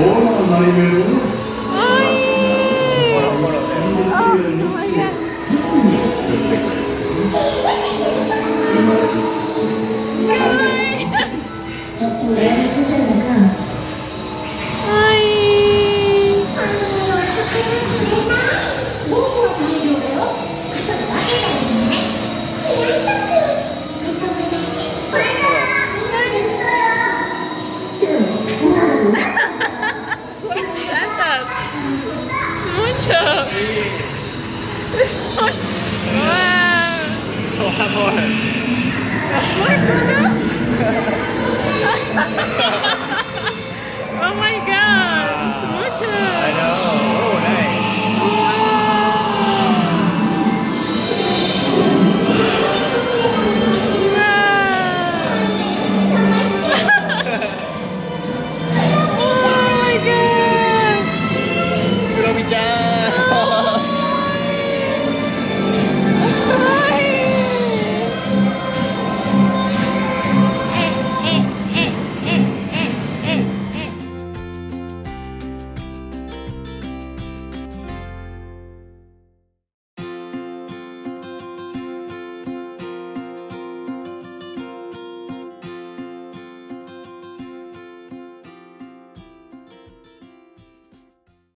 Oh, my God! Oh, oh my God.